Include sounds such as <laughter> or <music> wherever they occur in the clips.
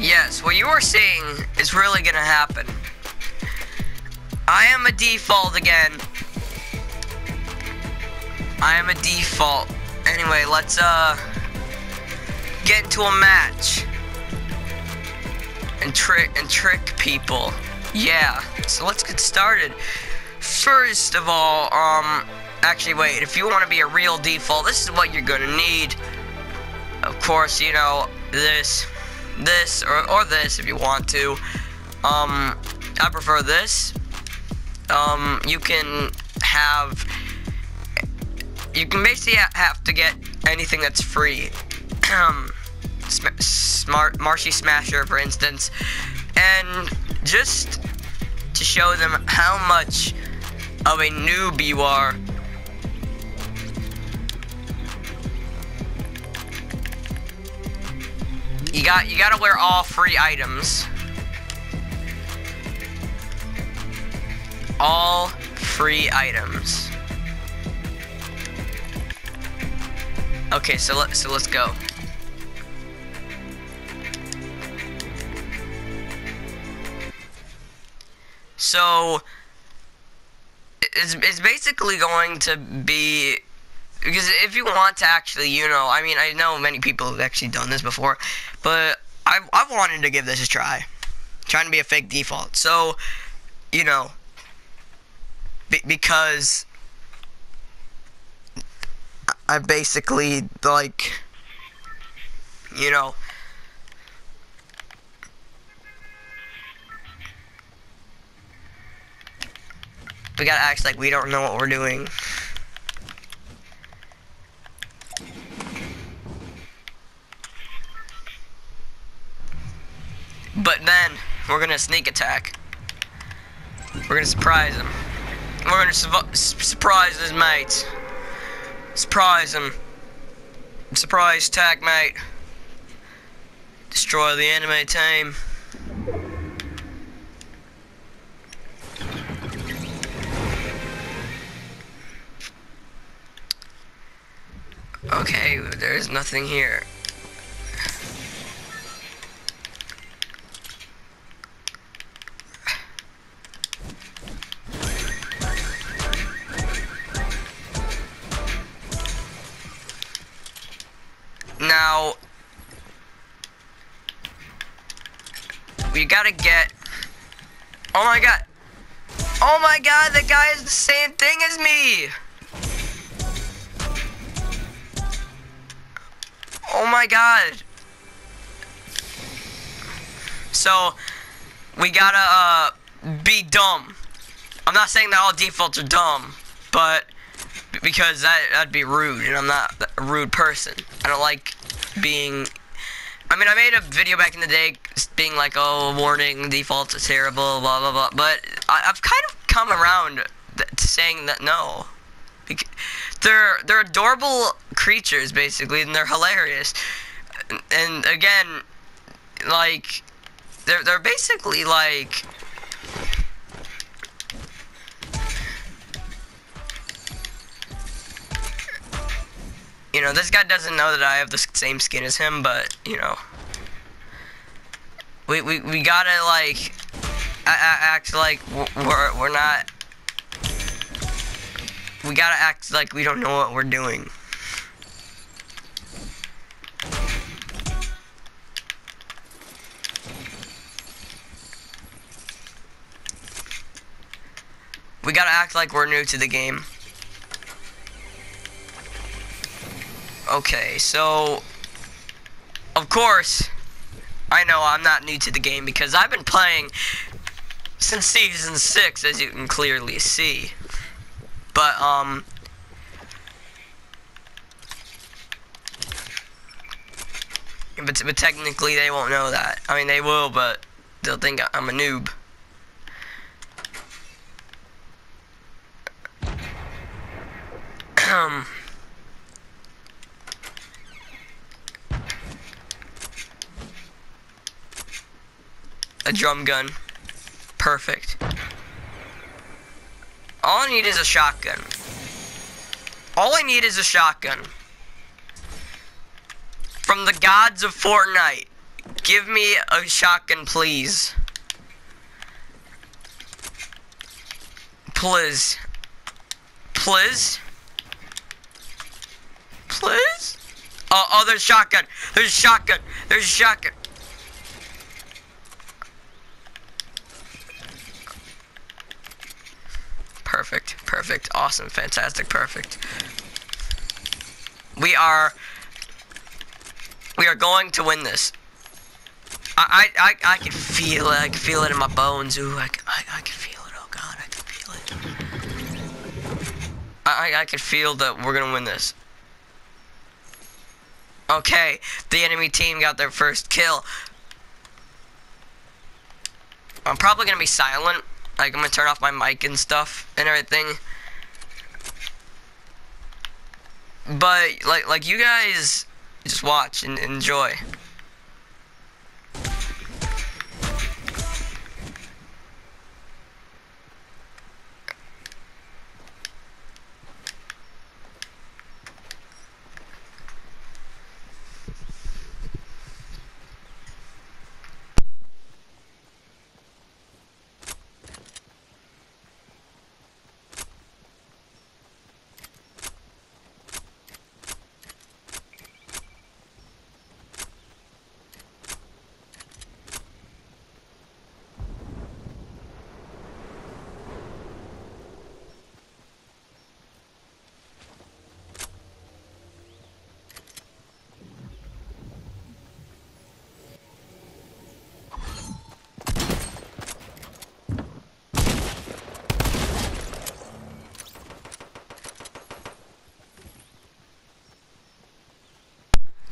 Yes, what you are seeing is really gonna happen. I am a default again. I am a default. Anyway, let's uh get into a match and trick and trick people. Yeah. So let's get started. First of all, um actually wait, if you want to be a real default, this is what you're going to need. Of course, you know, this this or or this if you want to. Um I prefer this. Um you can have you can basically ha have to get anything that's free. Um, Sm Smart Marshy Smasher, for instance, and just to show them how much of a noob you are. Got you gotta wear all free items. All free items. Okay, so let so let's go. So it's, it's basically going to be because if you want to actually, you know, I mean, I know many people have actually done this before, but I I wanted to give this a try, trying to be a fake default. So, you know, be, because I basically like, you know. We gotta act like we don't know what we're doing. But then, we're gonna sneak attack. We're gonna surprise him. We're gonna su surprise his mates. Surprise him. Surprise tag mate. Destroy the enemy team. Okay, there's nothing here. Now, we gotta get. Oh my god! Oh my god, the guy is the same thing as me! Oh my god! So, we gotta, uh, be dumb. I'm not saying that all defaults are dumb, but because that that'd be rude, and I'm not a rude person. I don't like being. I mean, I made a video back in the day being like, "Oh, warning, defaults are terrible," blah blah blah. But I, have kind of come around to saying that no, they're they're adorable creatures basically, and they're hilarious. And again, like they're they're basically like You know, this guy doesn't know that I have the same skin as him, but, you know. We, we, we gotta, like, act like we're, we're not... We gotta act like we don't know what we're doing. We gotta act like we're new to the game. Okay, so of course, I know I'm not new to the game because I've been playing since season six, as you can clearly see. But um, but but technically they won't know that. I mean, they will, but they'll think I'm a noob. Um. A drum gun. Perfect. All I need is a shotgun. All I need is a shotgun. From the gods of Fortnite. Give me a shotgun, please. Please. Please. Please. Oh, oh, there's a shotgun. There's a shotgun. There's a shotgun. Perfect. Perfect. Awesome. Fantastic. Perfect. We are. We are going to win this. I, I, I, I can feel it. I can feel it in my bones. Ooh, I, I, I can feel it. Oh God, I can feel it. I, I, I can feel that we're gonna win this. Okay, the enemy team got their first kill. I'm probably gonna be silent. Like I'm gonna turn off my mic and stuff and everything. But like like you guys just watch and enjoy.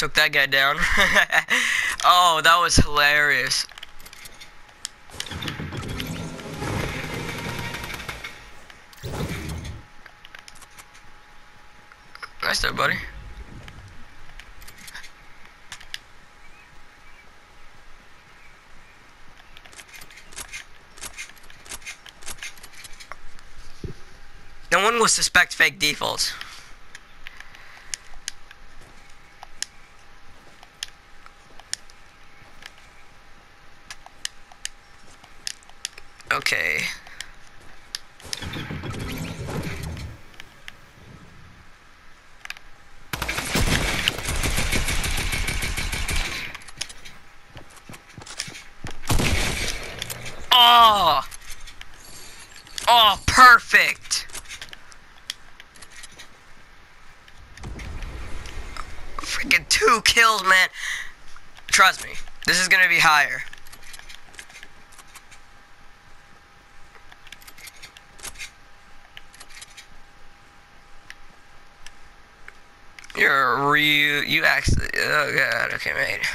Took that guy down. <laughs> oh, that was hilarious. Nice there, buddy. No one will suspect fake defaults. Okay. Oh! Oh, perfect! Freaking two kills, man. Trust me, this is gonna be higher. You're real. You actually. Oh god. Okay, mate.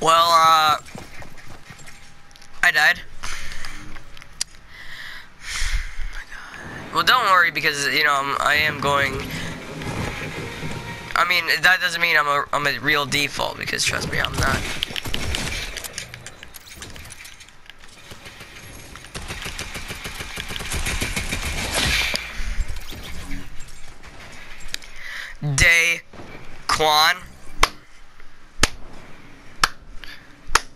Well, uh, I died. Well, don't worry because you know I'm, I am going. I mean, that doesn't mean I'm a I'm a real default because trust me, I'm not. Day Quan.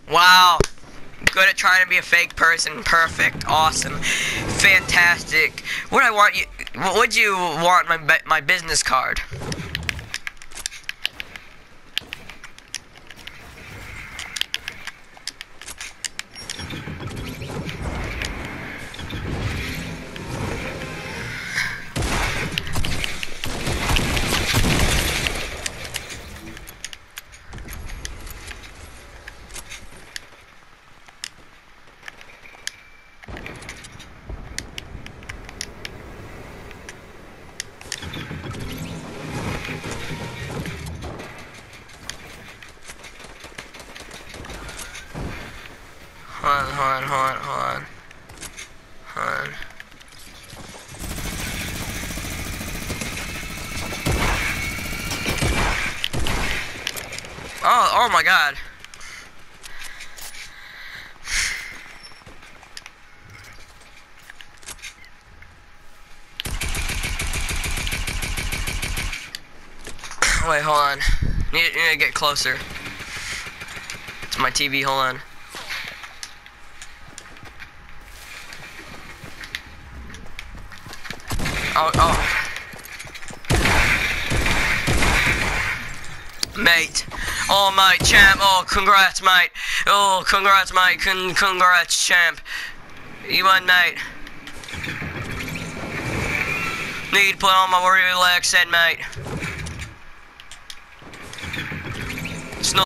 Wow. Good at trying to be a fake person. Perfect. Awesome. Fantastic. What I want you W- Would you want my my business card? Hold on, hold on, hold on, hold on. Oh, oh my god. Wait, hold on. Need, need to get closer. It's my TV, hold on. Oh, oh. Mate. Oh, mate, champ. Oh, congrats, mate. Oh, congrats, mate. Con congrats, champ. You won, mate. Need to put on my relax set, mate. Snow.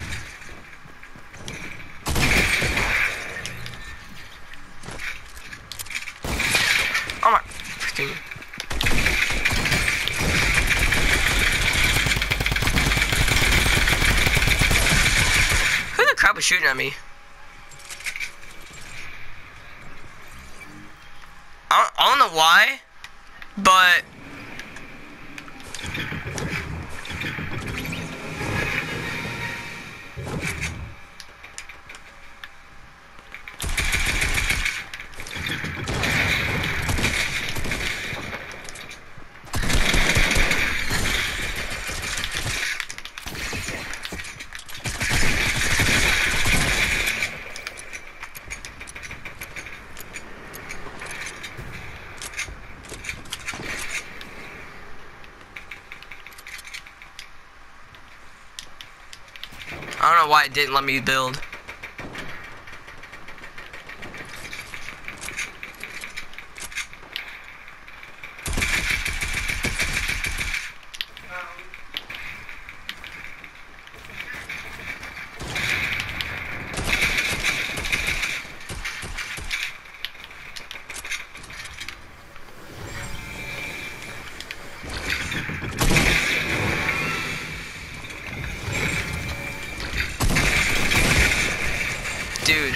Oh my freaking. Who the crap was shooting at me? I don't, I don't know why, but why it didn't let me build. Dude.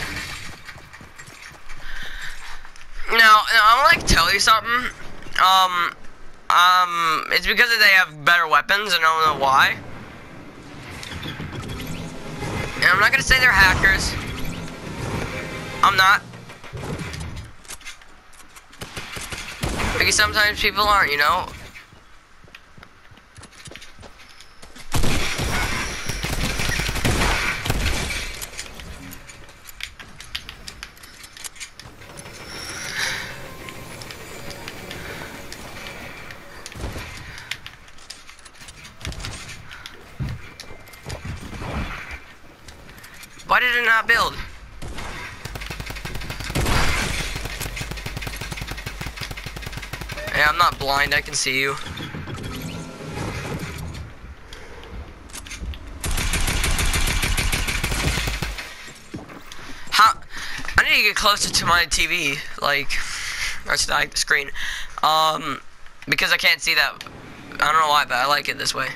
Now, now I want to tell you something. Um, um, it's because they have better weapons, and I don't know why. And I'm not gonna say they're hackers. I'm not. Because sometimes people aren't, you know? Why did it not build? Hey, I'm not blind, I can see you. How? I need to get closer to my TV, like, or to like the screen, um, because I can't see that. I don't know why, but I like it this way.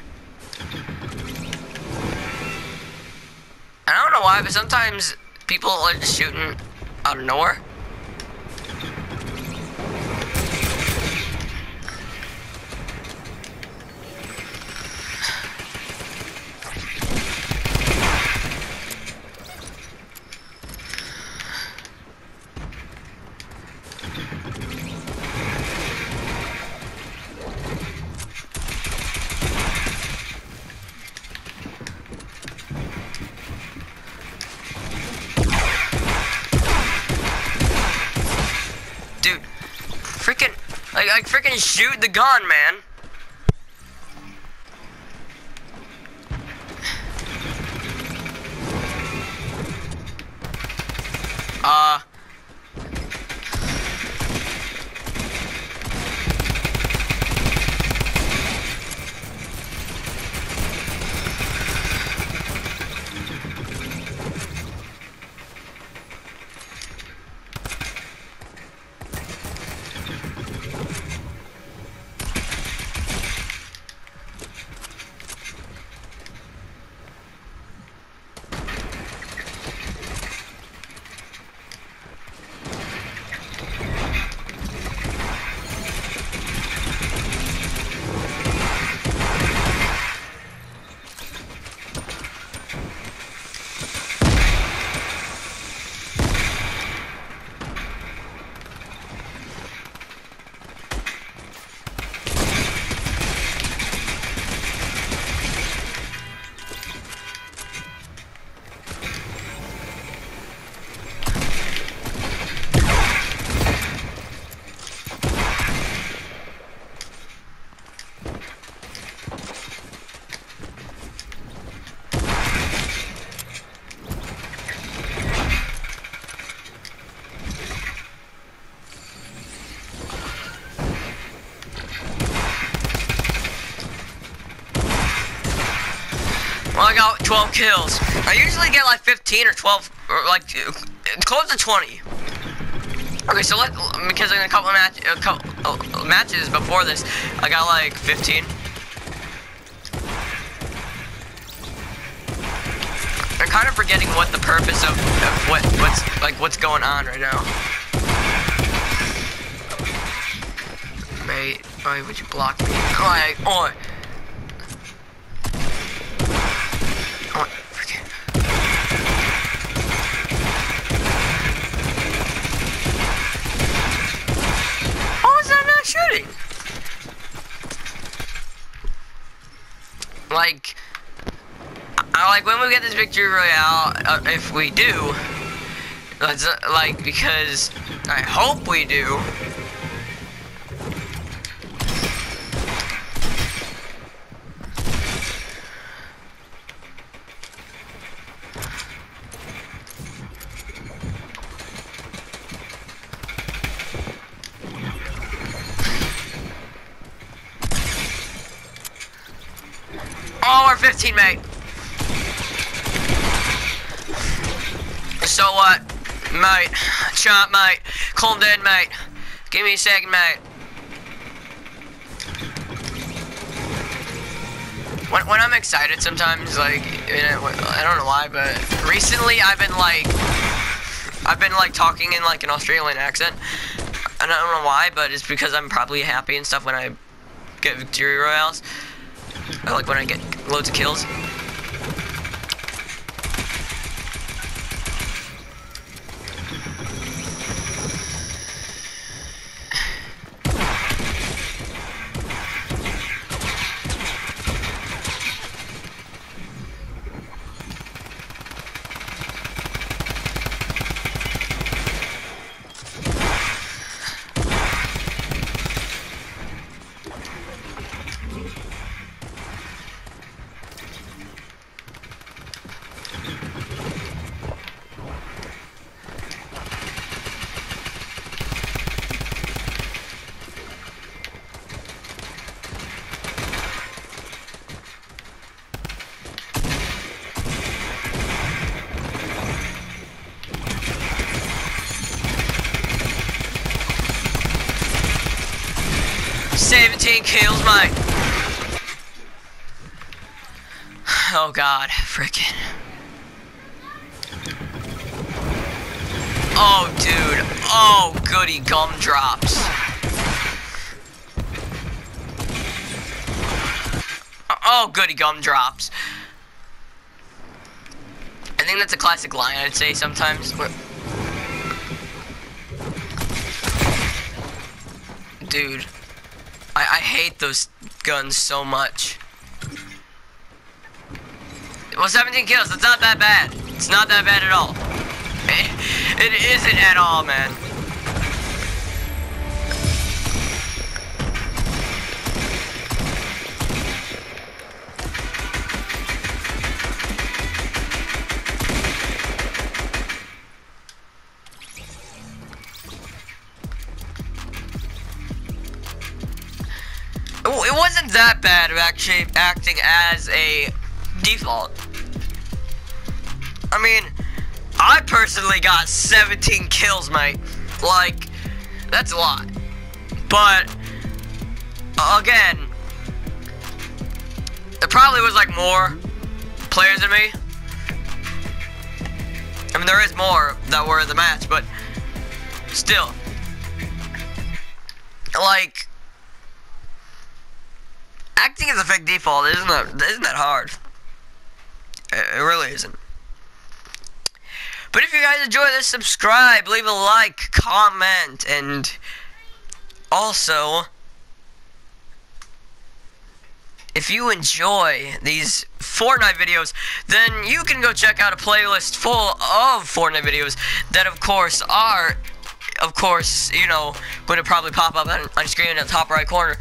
I don't know why, but sometimes people are just shooting out of nowhere. Shoot the gun, man. 12 kills. I usually get like 15 or 12, or like close to 20. Okay, so let because in a couple of match, a couple uh, matches before this, I got like 15. I'm kind of forgetting what the purpose of, of what what's like what's going on right now. Mate, why would you block me? Oh. Oh, freaking. How is that not shooting? Like, I like when we get this victory royale, uh, if we do, let's, uh, like, because I hope we do. Oh, we're 15, mate. So what? Mate, chomp, mate. Calm down, mate. Give me a second, mate. When, when I'm excited sometimes, like, I don't know why, but recently I've been like, I've been like talking in like an Australian accent. I don't know why, but it's because I'm probably happy and stuff when I get victory royales. I like when I get loads of kills. Seventeen kills, mate. Oh god, frickin'. Oh, dude. Oh, goody gumdrops. Uh, oh, goody gumdrops. I think that's a classic line I'd say sometimes. Dude. I, I hate those guns so much. Well, 17 kills, it's not that bad. It's not that bad at all. <laughs> it, it isn't at all, man. it wasn't that bad of actually acting as a default. I mean, I personally got 17 kills, mate. Like, that's a lot. But, again, there probably was like more players than me. I mean, there is more that were in the match, but still. Like, acting as a fake default isn't that, isn't that hard. It, it really isn't. But if you guys enjoy this, subscribe, leave a like, comment, and also, if you enjoy these Fortnite videos, then you can go check out a playlist full of Fortnite videos that, of course, are, of course, you know, going to probably pop up on, on screen in the top right corner.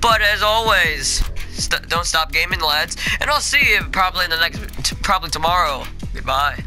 But as always, st don't stop gaming, lads, and I'll see you probably in the next, probably tomorrow. Goodbye.